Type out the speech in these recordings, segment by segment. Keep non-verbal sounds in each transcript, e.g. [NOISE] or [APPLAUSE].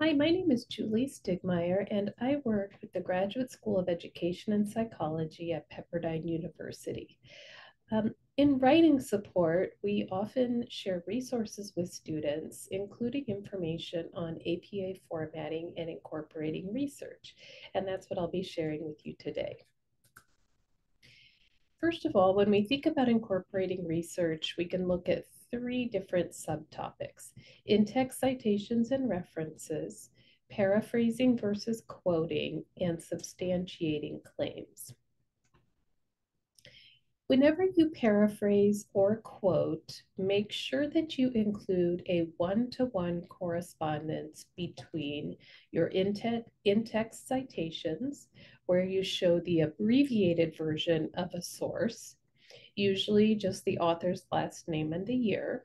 Hi, my name is Julie Stiegemeyer, and I work with the Graduate School of Education and Psychology at Pepperdine University. Um, in writing support, we often share resources with students, including information on APA formatting and incorporating research. And that's what I'll be sharing with you today. First of all, when we think about incorporating research, we can look at three different subtopics in-text citations and references, paraphrasing versus quoting, and substantiating claims. Whenever you paraphrase or quote, make sure that you include a one-to-one correspondence between your in-text citations, where you show the abbreviated version of a source, usually just the author's last name and the year.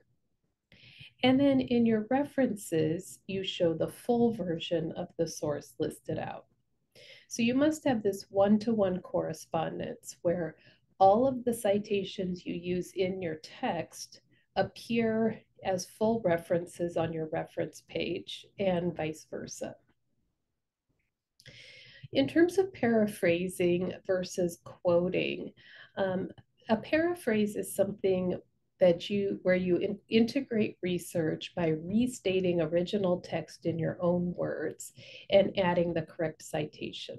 And then in your references, you show the full version of the source listed out. So you must have this one-to-one correspondence where all of the citations you use in your text appear as full references on your reference page and vice versa. In terms of paraphrasing versus quoting, um, a paraphrase is something that you where you in, integrate research by restating original text in your own words and adding the correct citation.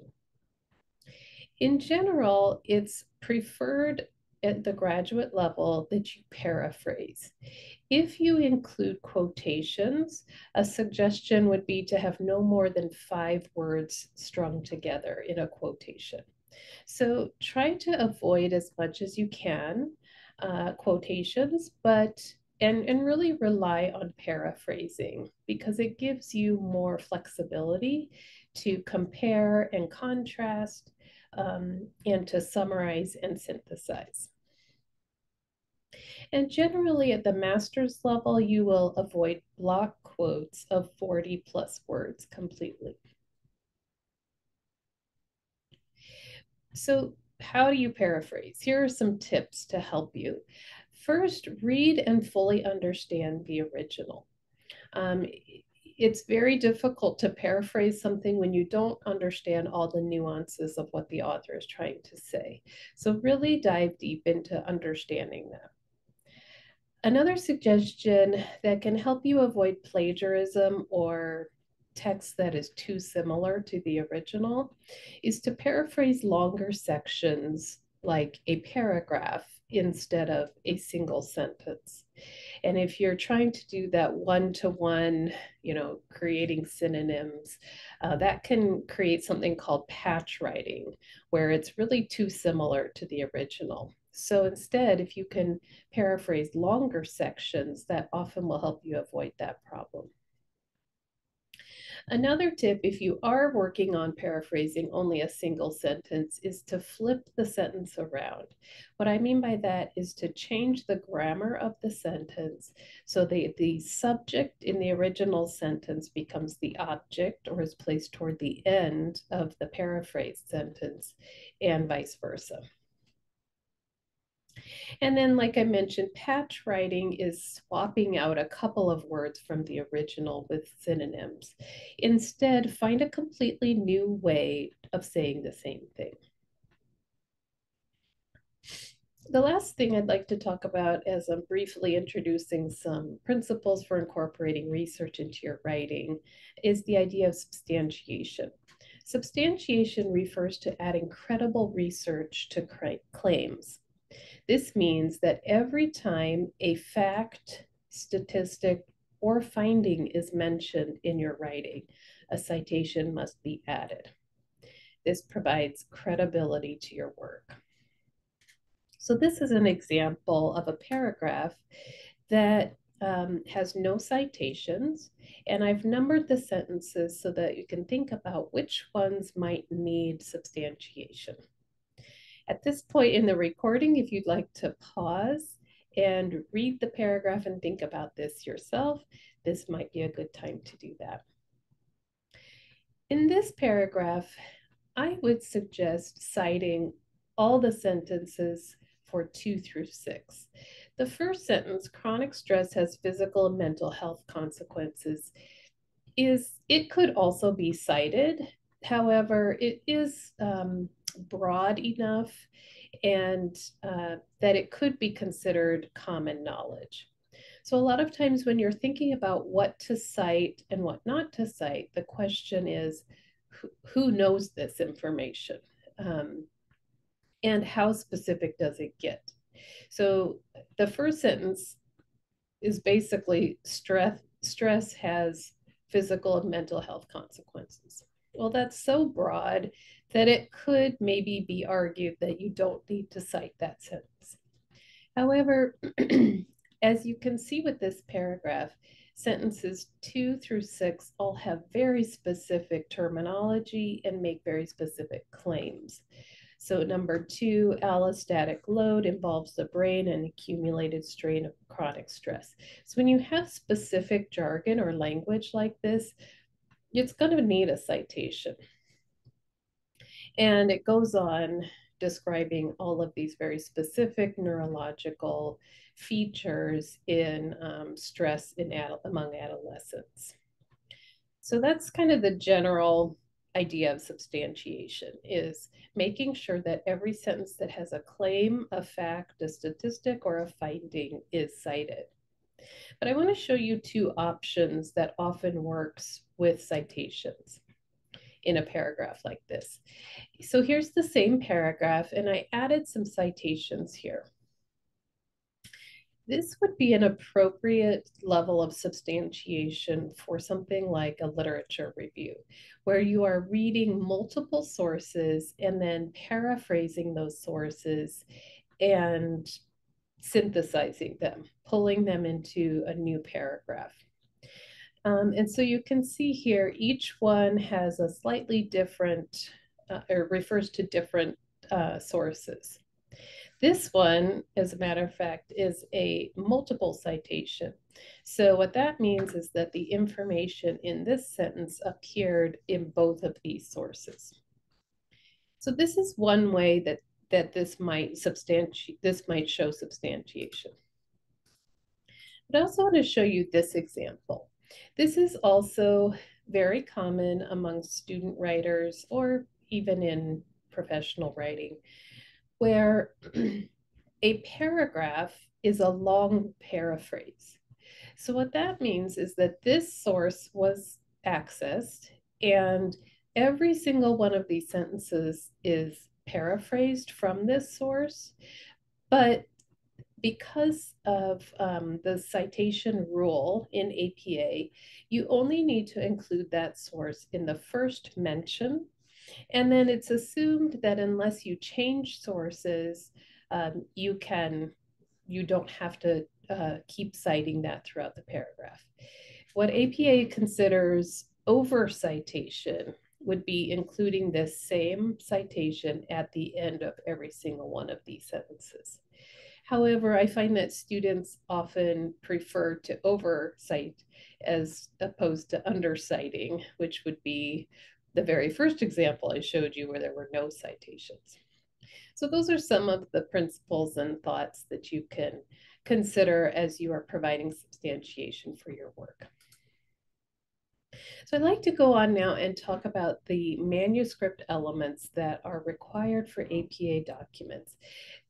In general, it's preferred at the graduate level that you paraphrase. If you include quotations, a suggestion would be to have no more than five words strung together in a quotation. So try to avoid as much as you can uh, quotations, but and, and really rely on paraphrasing because it gives you more flexibility to compare and contrast um, and to summarize and synthesize. And generally at the master's level, you will avoid block quotes of 40 plus words completely. So how do you paraphrase? Here are some tips to help you. First, read and fully understand the original. Um, it's very difficult to paraphrase something when you don't understand all the nuances of what the author is trying to say. So really dive deep into understanding that. Another suggestion that can help you avoid plagiarism or text that is too similar to the original is to paraphrase longer sections like a paragraph instead of a single sentence. And if you're trying to do that one to one, you know, creating synonyms, uh, that can create something called patch writing, where it's really too similar to the original. So instead, if you can paraphrase longer sections, that often will help you avoid that problem. Another tip, if you are working on paraphrasing only a single sentence, is to flip the sentence around. What I mean by that is to change the grammar of the sentence so the, the subject in the original sentence becomes the object or is placed toward the end of the paraphrase sentence and vice versa. And then, like I mentioned, patch writing is swapping out a couple of words from the original with synonyms. Instead, find a completely new way of saying the same thing. The last thing I'd like to talk about as I'm briefly introducing some principles for incorporating research into your writing is the idea of substantiation. Substantiation refers to adding credible research to claims. This means that every time a fact, statistic, or finding is mentioned in your writing, a citation must be added. This provides credibility to your work. So this is an example of a paragraph that um, has no citations, and I've numbered the sentences so that you can think about which ones might need substantiation. At this point in the recording, if you'd like to pause and read the paragraph and think about this yourself, this might be a good time to do that. In this paragraph, I would suggest citing all the sentences for two through six. The first sentence, chronic stress has physical and mental health consequences, is it could also be cited. However, it is um, broad enough and uh, that it could be considered common knowledge. So, a lot of times when you're thinking about what to cite and what not to cite, the question is who, who knows this information? Um, and how specific does it get? So, the first sentence is basically stress, stress has physical and mental health consequences. Well, that's so broad that it could maybe be argued that you don't need to cite that sentence. However, [CLEARS THROAT] as you can see with this paragraph, sentences two through six all have very specific terminology and make very specific claims. So number two, allostatic load involves the brain and accumulated strain of chronic stress. So when you have specific jargon or language like this, it's going to need a citation. And it goes on describing all of these very specific neurological features in um, stress in ad among adolescents. So that's kind of the general idea of substantiation is making sure that every sentence that has a claim, a fact, a statistic, or a finding is cited. But I want to show you two options that often works with citations in a paragraph like this. So here's the same paragraph, and I added some citations here. This would be an appropriate level of substantiation for something like a literature review, where you are reading multiple sources and then paraphrasing those sources and synthesizing them, pulling them into a new paragraph. Um, and so you can see here, each one has a slightly different, uh, or refers to different uh, sources. This one, as a matter of fact, is a multiple citation. So what that means is that the information in this sentence appeared in both of these sources. So this is one way that, that this might substantiate, this might show substantiation. But I also want to show you this example. This is also very common among student writers or even in professional writing where [CLEARS THROAT] a paragraph is a long paraphrase. So, what that means is that this source was accessed, and every single one of these sentences is paraphrased from this source. But because of um, the citation rule in APA, you only need to include that source in the first mention and then it's assumed that unless you change sources, um, you can, you don't have to uh, keep citing that throughout the paragraph. What APA considers over citation would be including this same citation at the end of every single one of these sentences. However, I find that students often prefer to overcite as opposed to underciting, which would be the very first example I showed you where there were no citations. So those are some of the principles and thoughts that you can consider as you are providing substantiation for your work. So I'd like to go on now and talk about the manuscript elements that are required for APA documents.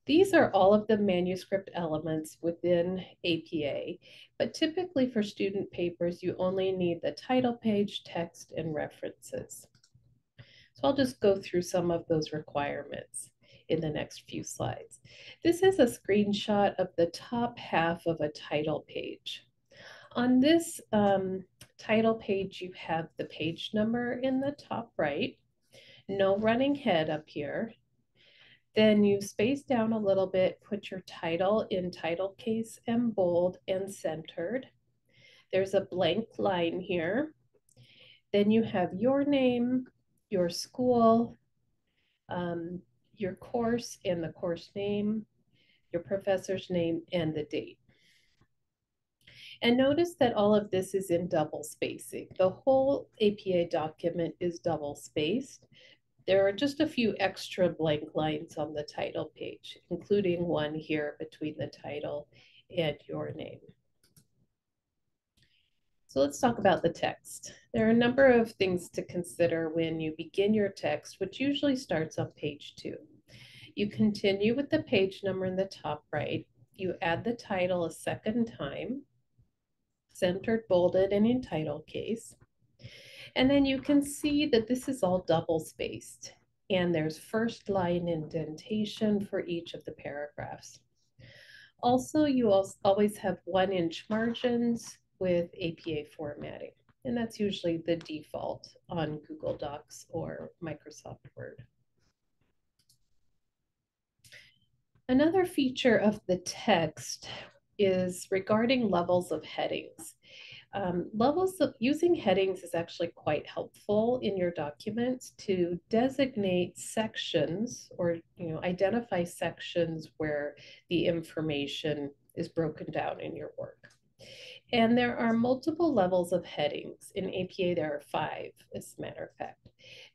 These are all of the manuscript elements within APA, but typically for student papers, you only need the title page, text, and references. So I'll just go through some of those requirements in the next few slides. This is a screenshot of the top half of a title page. On this um, title page, you have the page number in the top right, no running head up here. Then you space down a little bit, put your title in title case and bold and centered. There's a blank line here. Then you have your name, your school, um, your course and the course name, your professor's name, and the date. And notice that all of this is in double spacing. The whole APA document is double spaced. There are just a few extra blank lines on the title page, including one here between the title and your name. So let's talk about the text. There are a number of things to consider when you begin your text, which usually starts on page two. You continue with the page number in the top right. You add the title a second time, centered, bolded, and in title case. And then you can see that this is all double spaced and there's first line indentation for each of the paragraphs. Also, you always have one inch margins with APA formatting, and that's usually the default on Google Docs or Microsoft Word. Another feature of the text is regarding levels of headings. Um, levels of using headings is actually quite helpful in your documents to designate sections or you know identify sections where the information is broken down in your work. And there are multiple levels of headings. In APA, there are five, as a matter of fact.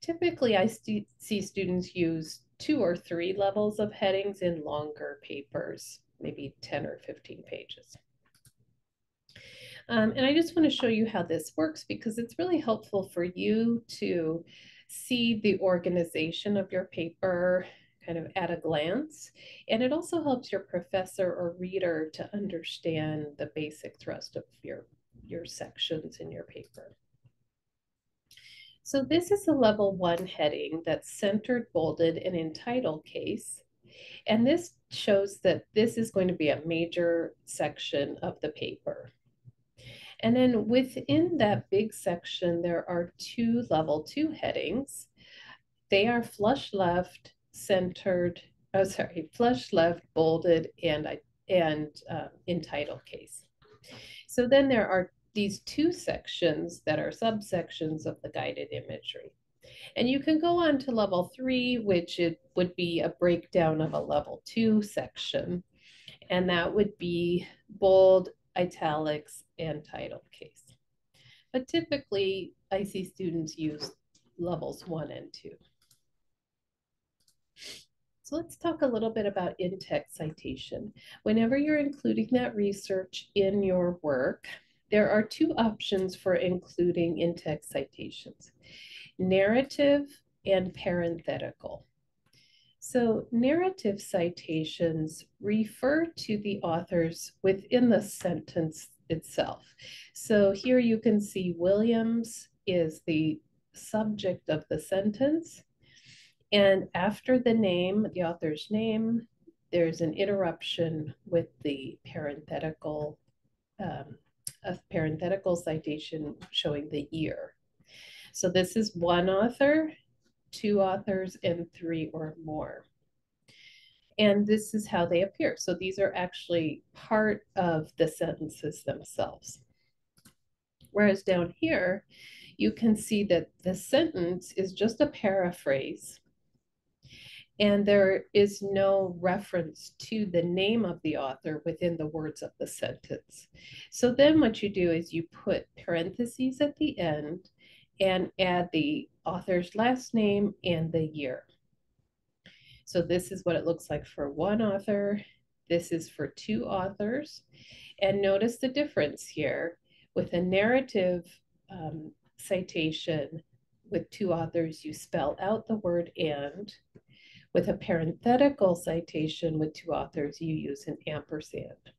Typically, I st see students use two or three levels of headings in longer papers, maybe 10 or 15 pages. Um, and I just want to show you how this works because it's really helpful for you to see the organization of your paper kind of at a glance. And it also helps your professor or reader to understand the basic thrust of your, your sections in your paper. So this is a level one heading that's centered, bolded, and in title case. And this shows that this is going to be a major section of the paper. And then within that big section, there are two level two headings. They are flush left, centered, oh, sorry, flush left, bolded, and, and uh, in title case. So then there are these two sections that are subsections of the guided imagery. And you can go on to level three, which it would be a breakdown of a level two section. And that would be bold, italics, and title case. But typically, I see students use levels one and two. So let's talk a little bit about in-text citation. Whenever you're including that research in your work, there are two options for including in-text citations, narrative and parenthetical. So narrative citations refer to the authors within the sentence itself. So here you can see Williams is the subject of the sentence. And after the name, the author's name, there's an interruption with the parenthetical, um, a parenthetical citation showing the year. So this is one author, two authors, and three or more. And this is how they appear. So these are actually part of the sentences themselves. Whereas down here, you can see that the sentence is just a paraphrase and there is no reference to the name of the author within the words of the sentence. So then what you do is you put parentheses at the end and add the author's last name and the year. So this is what it looks like for one author. This is for two authors. And notice the difference here with a narrative um, citation with two authors, you spell out the word and. With a parenthetical citation with two authors, you use an ampersand.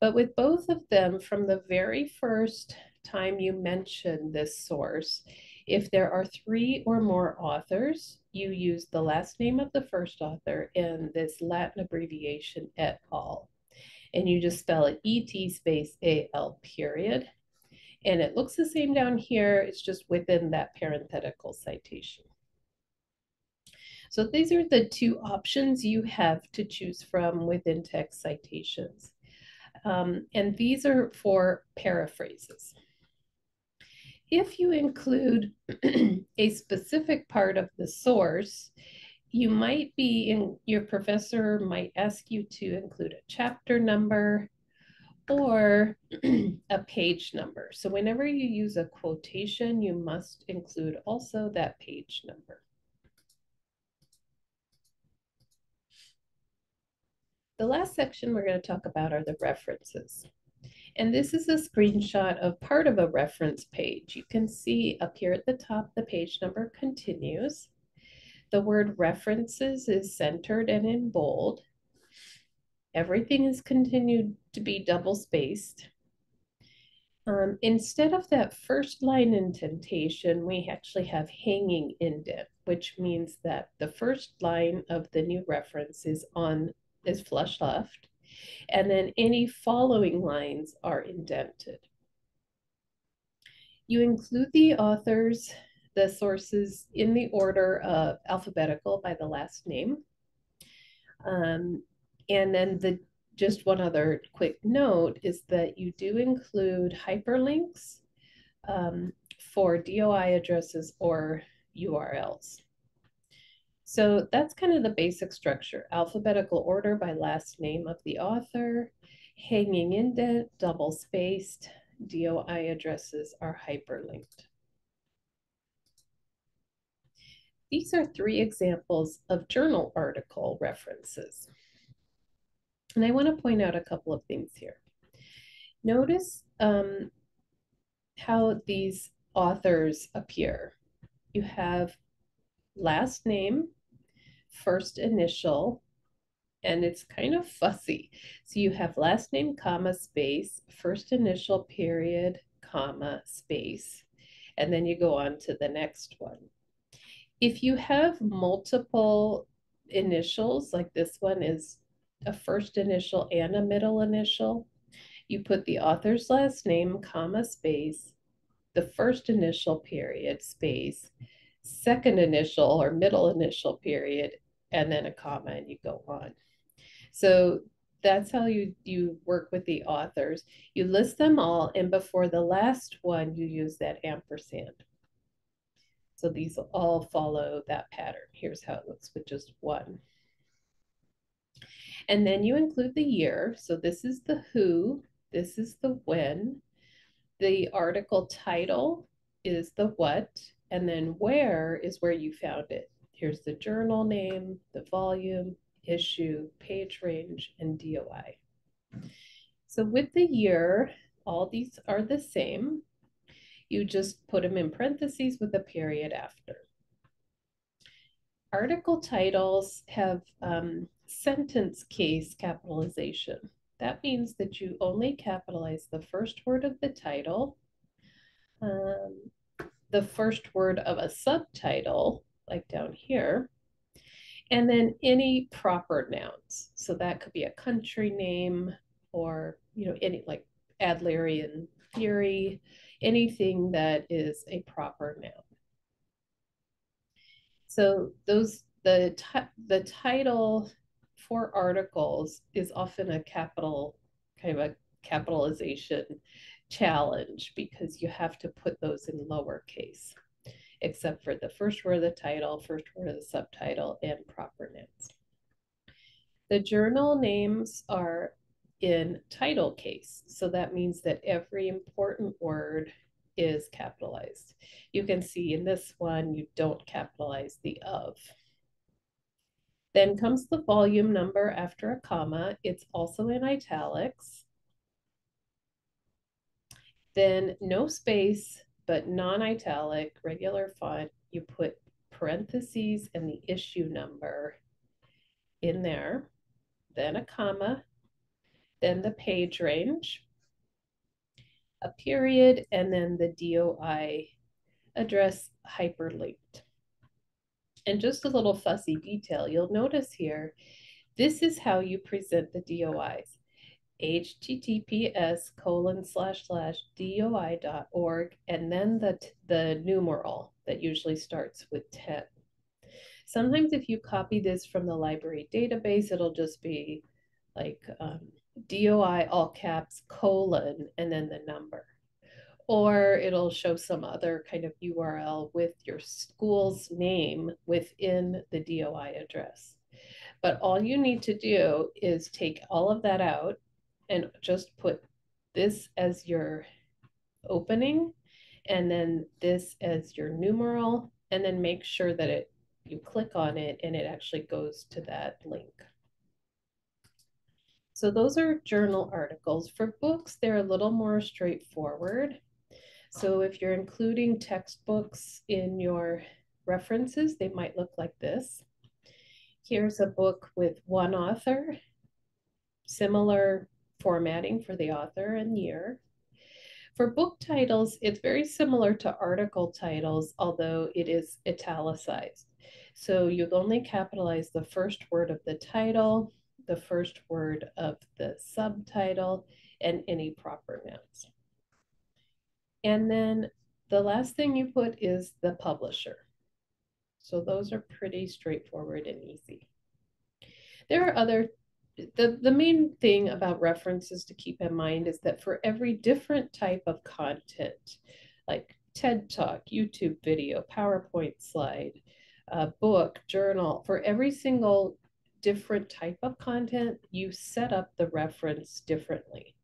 But with both of them, from the very first time you mention this source, if there are three or more authors, you use the last name of the first author and this Latin abbreviation et al. And you just spell it ET space AL period. And it looks the same down here, it's just within that parenthetical citation. So these are the two options you have to choose from within text citations. Um, and these are for paraphrases. If you include [CLEARS THROAT] a specific part of the source, you might be in your professor might ask you to include a chapter number or [CLEARS THROAT] a page number. So whenever you use a quotation, you must include also that page number. The last section we're going to talk about are the references. And this is a screenshot of part of a reference page. You can see up here at the top, the page number continues. The word references is centered and in bold. Everything is continued to be double spaced. Um, instead of that first line indentation, we actually have hanging indent, which means that the first line of the new reference is on is flush left, and then any following lines are indented. You include the authors, the sources in the order of alphabetical by the last name. Um, and then the just one other quick note is that you do include hyperlinks um, for DOI addresses or URLs. So that's kind of the basic structure, alphabetical order by last name of the author, hanging indent, double spaced, DOI addresses are hyperlinked. These are three examples of journal article references. And I want to point out a couple of things here. Notice um, how these authors appear. You have last name, first initial, and it's kind of fussy. So you have last name, comma, space, first initial, period, comma, space, and then you go on to the next one. If you have multiple initials, like this one is a first initial and a middle initial. You put the author's last name, comma, space, the first initial period, space, second initial or middle initial period, and then a comma, and you go on. So that's how you, you work with the authors. You list them all, and before the last one, you use that ampersand. So these all follow that pattern. Here's how it looks with just one. And then you include the year. So this is the who, this is the when. The article title is the what, and then where is where you found it. Here's the journal name, the volume, issue, page range, and DOI. So with the year, all these are the same. You just put them in parentheses with a period after. Article titles have um, sentence case capitalization. That means that you only capitalize the first word of the title, um, the first word of a subtitle, like down here, and then any proper nouns. So that could be a country name or, you know, any like Adlerian theory, anything that is a proper noun. So those the the title for articles is often a capital kind of a capitalization challenge because you have to put those in lowercase, except for the first word of the title, first word of the subtitle, and proper nouns. The journal names are in title case, so that means that every important word is capitalized. You can see in this one, you don't capitalize the of. Then comes the volume number after a comma. It's also in italics. Then no space, but non-italic, regular font. You put parentheses and the issue number in there. Then a comma. Then the page range. A period, and then the DOI address hyperlinked. And just a little fussy detail, you'll notice here, this is how you present the DOIs. Https colon slash slash doi.org and then the, the numeral that usually starts with 10. Sometimes if you copy this from the library database, it'll just be like um, DOI all caps colon and then the number or it'll show some other kind of URL with your school's name within the DOI address. But all you need to do is take all of that out and just put this as your opening and then this as your numeral and then make sure that it you click on it and it actually goes to that link. So those are journal articles. For books, they're a little more straightforward. So if you're including textbooks in your references, they might look like this. Here's a book with one author, similar formatting for the author and year. For book titles, it's very similar to article titles, although it is italicized. So you'll only capitalize the first word of the title, the first word of the subtitle, and any proper nouns. And then the last thing you put is the publisher. So those are pretty straightforward and easy. There are other, the, the main thing about references to keep in mind is that for every different type of content, like TED Talk, YouTube video, PowerPoint slide, uh, book, journal, for every single different type of content, you set up the reference differently.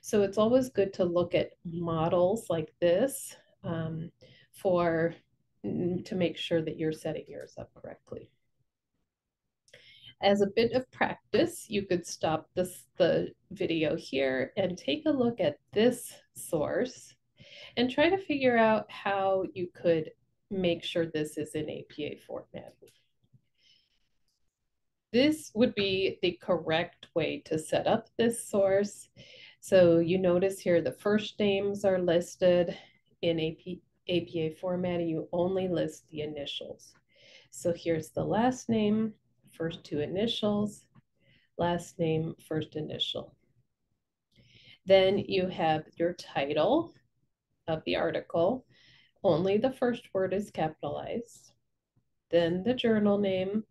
So it's always good to look at models like this um, for mm, to make sure that you're setting yours up correctly. As a bit of practice, you could stop this the video here and take a look at this source and try to figure out how you could make sure this is in APA format. This would be the correct way to set up this source. So you notice here the first names are listed in AP, APA format. And you only list the initials. So here's the last name, first two initials, last name, first initial. Then you have your title of the article. Only the first word is capitalized. Then the journal name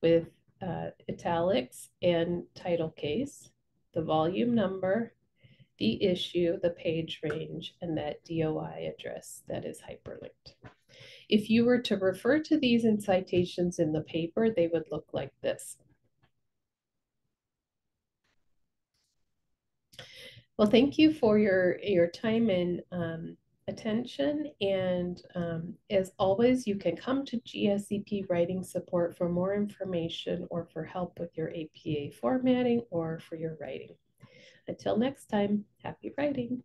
with uh, italics and title case the volume number, the issue, the page range, and that DOI address that is hyperlinked. If you were to refer to these in citations in the paper, they would look like this. Well, thank you for your, your time and um, attention. And um, as always, you can come to GSEP Writing Support for more information or for help with your APA formatting or for your writing. Until next time, happy writing.